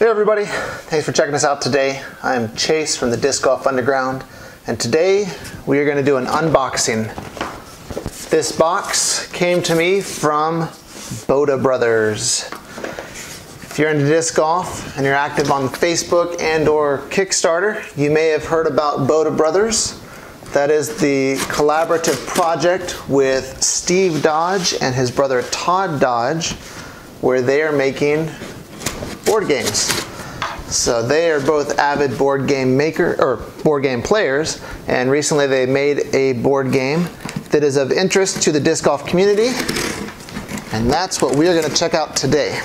Hey everybody, thanks for checking us out today. I'm Chase from the Disc Golf Underground, and today we are going to do an unboxing. This box came to me from Boda Brothers. If you're into disc golf and you're active on Facebook and or Kickstarter, you may have heard about Boda Brothers. That is the collaborative project with Steve Dodge and his brother Todd Dodge, where they are making board games. So they are both avid board game maker or board game players, and recently they made a board game that is of interest to the disc golf community, and that's what we are going to check out today.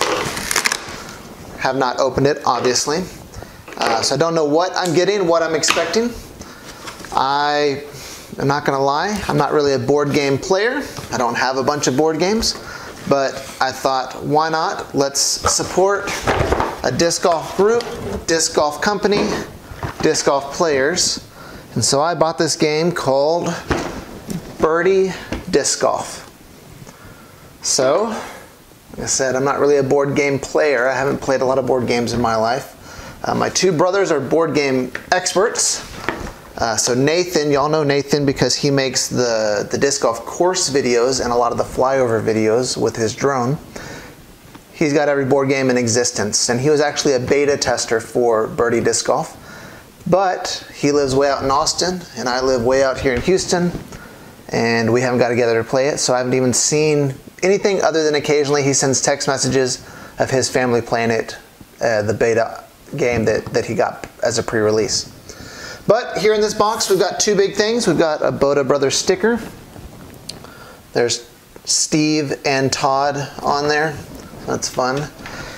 Have not opened it, obviously, uh, so I don't know what I'm getting, what I'm expecting. I am not going to lie, I'm not really a board game player. I don't have a bunch of board games, but I thought, why not? Let's support a disc golf group, disc golf company, disc golf players. And so I bought this game called Birdie Disc Golf. So, like I said, I'm not really a board game player. I haven't played a lot of board games in my life. Uh, my two brothers are board game experts. Uh, so Nathan, y'all know Nathan because he makes the, the disc golf course videos and a lot of the flyover videos with his drone he's got every board game in existence. And he was actually a beta tester for Birdie Disc Golf. But he lives way out in Austin, and I live way out here in Houston, and we haven't got together to play it. So I haven't even seen anything other than occasionally he sends text messages of his family playing it, uh, the beta game that, that he got as a pre release. But here in this box, we've got two big things. We've got a Boda Brothers sticker. There's Steve and Todd on there. That's fun.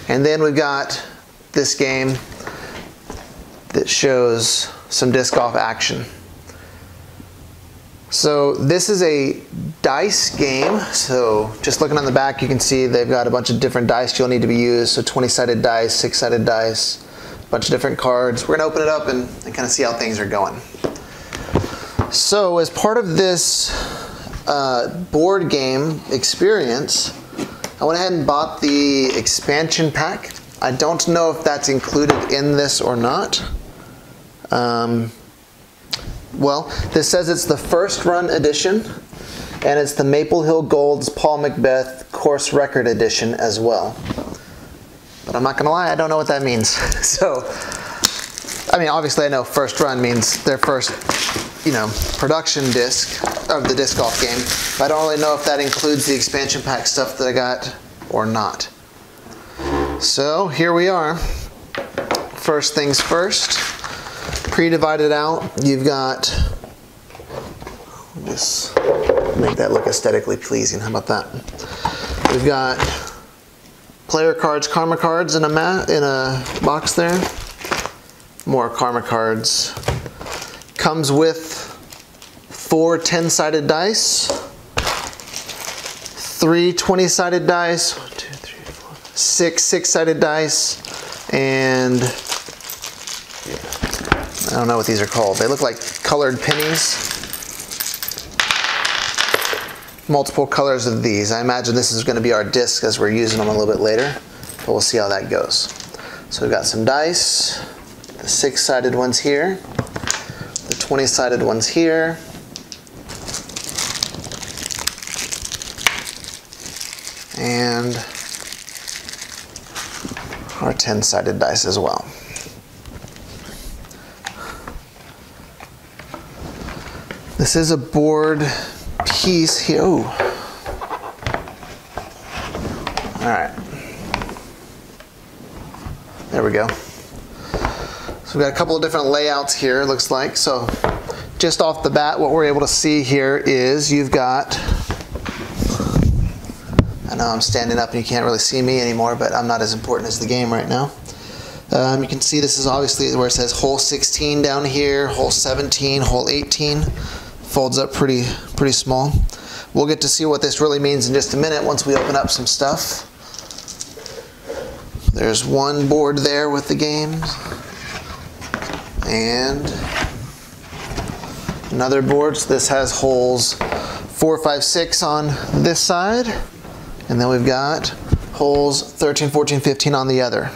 And then we've got this game that shows some disc golf action. So this is a dice game. So just looking on the back, you can see they've got a bunch of different dice you'll need to be used. So 20-sided dice, six-sided dice, a bunch of different cards. We're gonna open it up and, and kind of see how things are going. So as part of this uh, board game experience, I went ahead and bought the expansion pack. I don't know if that's included in this or not. Um, well, this says it's the first run edition, and it's the Maple Hill Gold's Paul McBeth Course Record Edition as well. But I'm not gonna lie, I don't know what that means. so, I mean, obviously I know first run means their first you know, production disc of the disc golf game. But I don't really know if that includes the expansion pack stuff that I got or not. So here we are. First things first, pre-divided out, you've got this, make that look aesthetically pleasing. How about that? We've got player cards, karma cards in a mat in a box there. More karma cards Comes with four 10-sided dice, three 20-sided dice, six six-sided dice, and I don't know what these are called. They look like colored pennies. Multiple colors of these. I imagine this is going to be our disc as we're using them a little bit later, but we'll see how that goes. So we've got some dice, the six-sided ones here, the 20 sided ones here. And our 10 sided dice as well. This is a board piece here. Ooh. All right. There we go. So we've got a couple of different layouts here, looks like. So just off the bat, what we're able to see here is you've got, know I'm standing up and you can't really see me anymore, but I'm not as important as the game right now. Um, you can see this is obviously where it says hole 16 down here, hole 17, hole 18. Folds up pretty, pretty small. We'll get to see what this really means in just a minute once we open up some stuff. There's one board there with the games and another board. So this has holes four, five, six on this side, and then we've got holes 13, 14, 15 on the other.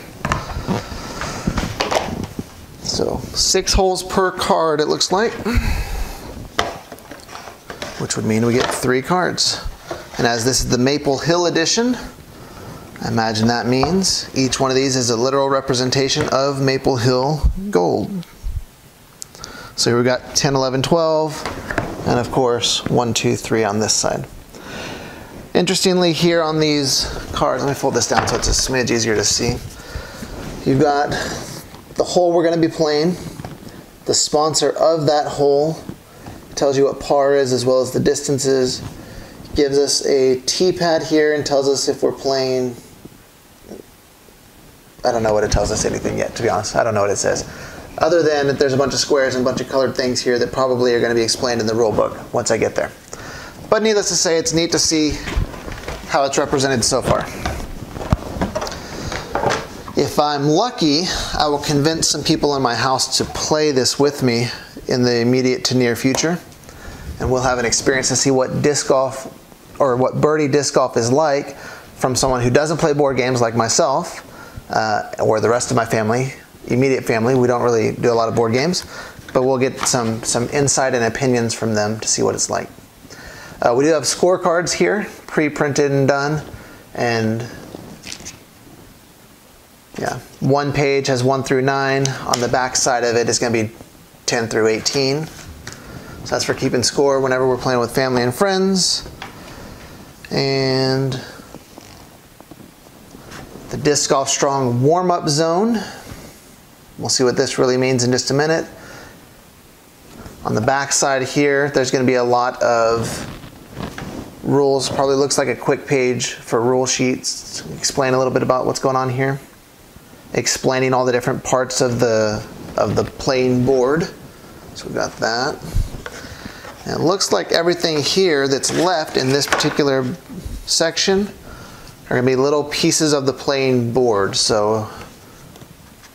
So six holes per card, it looks like, which would mean we get three cards. And as this is the Maple Hill edition, I imagine that means each one of these is a literal representation of Maple Hill gold. So here we've got 10, 11, 12, and of course 1, 2, 3 on this side. Interestingly here on these cards, let me fold this down so it's a smidge easier to see. You've got the hole we're going to be playing, the sponsor of that hole, tells you what par is as well as the distances, gives us a tee pad here and tells us if we're playing I don't know what it tells us anything yet, to be honest. I don't know what it says. Other than that, there's a bunch of squares and a bunch of colored things here that probably are going to be explained in the rule book once I get there. But needless to say, it's neat to see how it's represented so far. If I'm lucky, I will convince some people in my house to play this with me in the immediate to near future. And we'll have an experience to see what disc golf or what birdie disc golf is like from someone who doesn't play board games like myself uh, or the rest of my family, immediate family. We don't really do a lot of board games, but we'll get some, some insight and opinions from them to see what it's like. Uh, we do have scorecards here, pre-printed and done, and yeah, one page has one through nine. On the back side of it is going to be 10 through 18. So that's for keeping score whenever we're playing with family and friends. And the Disc Golf Strong warm-up zone. We'll see what this really means in just a minute. On the back side here, there's going to be a lot of rules. Probably looks like a quick page for rule sheets. Explain a little bit about what's going on here. Explaining all the different parts of the of the playing board. So we've got that. And it looks like everything here that's left in this particular section are going to be little pieces of the playing board. So,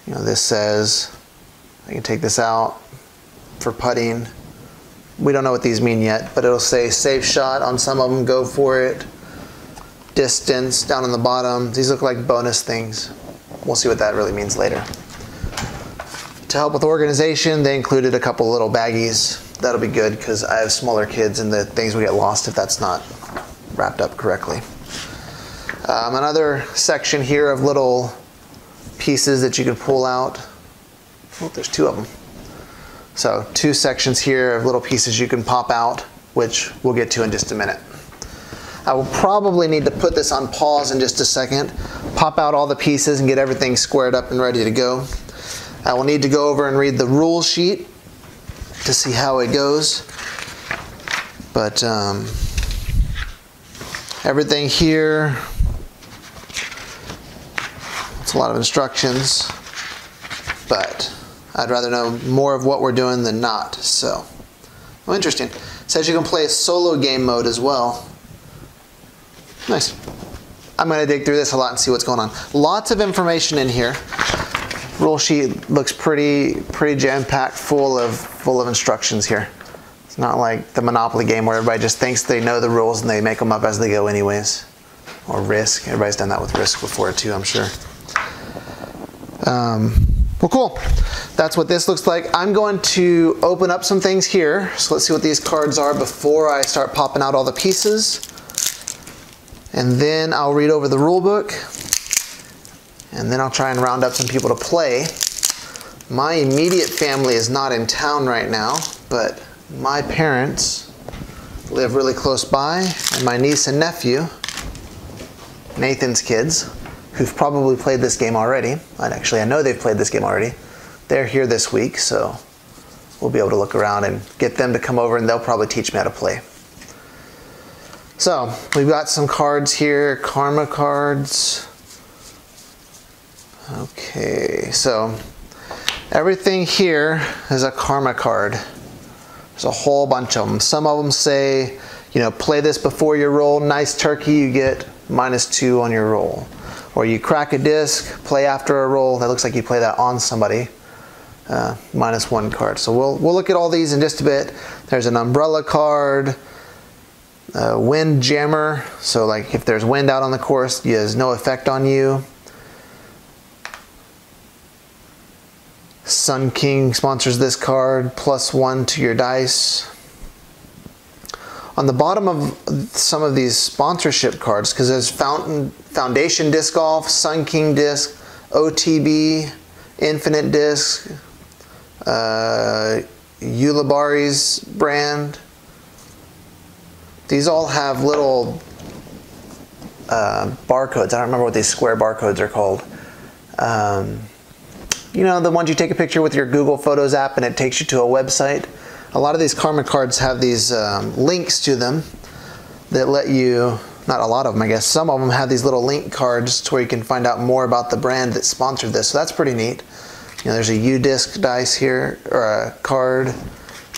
you know, this says, I can take this out for putting. We don't know what these mean yet, but it'll say safe shot on some of them, go for it. Distance down on the bottom. These look like bonus things. We'll see what that really means later. To help with organization, they included a couple little baggies. That'll be good because I have smaller kids and the things will get lost if that's not wrapped up correctly. Um, another section here of little pieces that you can pull out. Oh, there's two of them. So two sections here of little pieces you can pop out, which we'll get to in just a minute. I will probably need to put this on pause in just a second, pop out all the pieces and get everything squared up and ready to go. I will need to go over and read the rule sheet to see how it goes. But um, everything here it's a lot of instructions, but I'd rather know more of what we're doing than not. So, oh, interesting. It says you can play a solo game mode as well. Nice. I'm going to dig through this a lot and see what's going on. Lots of information in here. Rule sheet looks pretty pretty jam-packed full of full of instructions here. It's not like the Monopoly game where everybody just thinks they know the rules and they make them up as they go anyways. Or Risk. Everybody's done that with Risk before too, I'm sure. Um, well, cool. That's what this looks like. I'm going to open up some things here. So let's see what these cards are before I start popping out all the pieces. And then I'll read over the rule book. And then I'll try and round up some people to play. My immediate family is not in town right now, but my parents live really close by, and my niece and nephew, Nathan's kids, who've probably played this game already. And actually, I know they've played this game already. They're here this week, so we'll be able to look around and get them to come over and they'll probably teach me how to play. So, we've got some cards here, karma cards. Okay, so everything here is a karma card. There's a whole bunch of them. Some of them say, you know, play this before your roll, nice turkey, you get minus two on your roll or you crack a disc, play after a roll. That looks like you play that on somebody. Uh, minus one card. So we'll, we'll look at all these in just a bit. There's an umbrella card, a wind jammer. So like if there's wind out on the course, it has no effect on you. Sun King sponsors this card, plus one to your dice. On the bottom of some of these sponsorship cards, because there's Fountain, Foundation Disc Golf, Sun King Disc, OTB, Infinite Disc, uh, Ulibarri's brand. These all have little uh, barcodes. I don't remember what these square barcodes are called. Um, you know, the ones you take a picture with your Google Photos app and it takes you to a website. A lot of these Karma cards have these um, links to them that let you, not a lot of them, I guess, some of them have these little link cards to where you can find out more about the brand that sponsored this. So that's pretty neat. You know, there's a UDisc dice here, or a card,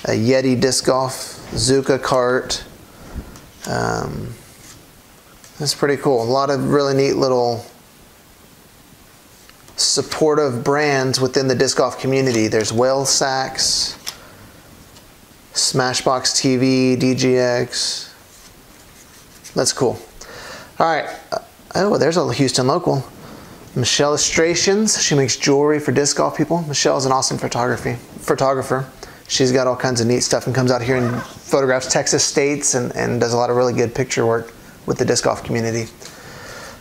a Yeti Disc Golf, Zuca cart. Um, that's pretty cool. A lot of really neat little supportive brands within the disc golf community. There's Whale Sacs, SmashBoxx TV, DGX. That's cool. All right. Uh, oh, there's a Houston local. Michelle Illustrations. She makes jewelry for disc golf people. Michelle's an awesome photography photographer. She's got all kinds of neat stuff and comes out here and photographs Texas states and, and does a lot of really good picture work with the disc golf community.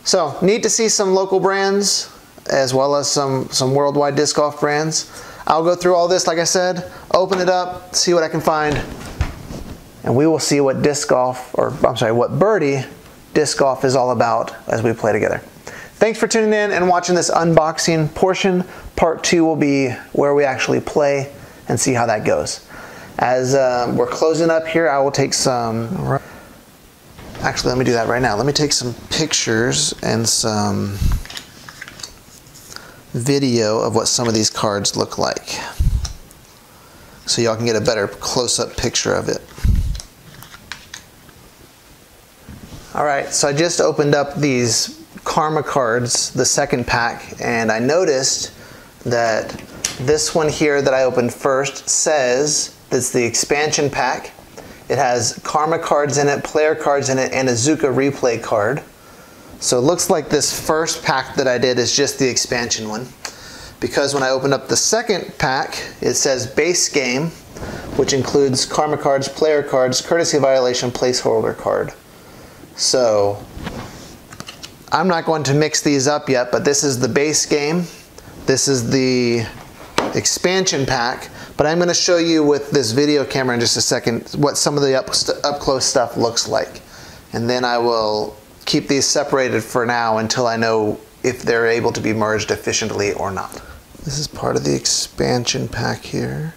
So neat to see some local brands as well as some, some worldwide disc golf brands. I'll go through all this, like I said, open it up, see what I can find, and we will see what disc golf, or I'm sorry, what birdie disc golf is all about as we play together. Thanks for tuning in and watching this unboxing portion. Part two will be where we actually play and see how that goes. As uh, we're closing up here, I will take some, actually let me do that right now. Let me take some pictures and some video of what some of these cards look like. So y'all can get a better close-up picture of it. All right, so I just opened up these Karma cards, the second pack, and I noticed that this one here that I opened first says it's the expansion pack. It has Karma cards in it, player cards in it, and a Zuca replay card. So it looks like this first pack that I did is just the expansion one. Because when I opened up the second pack, it says base game, which includes karma cards, player cards, courtesy violation, placeholder card. So I'm not going to mix these up yet, but this is the base game. This is the expansion pack, but I'm going to show you with this video camera in just a second what some of the up, up close stuff looks like. And then I will keep these separated for now until I know if they're able to be merged efficiently or not. This is part of the expansion pack here.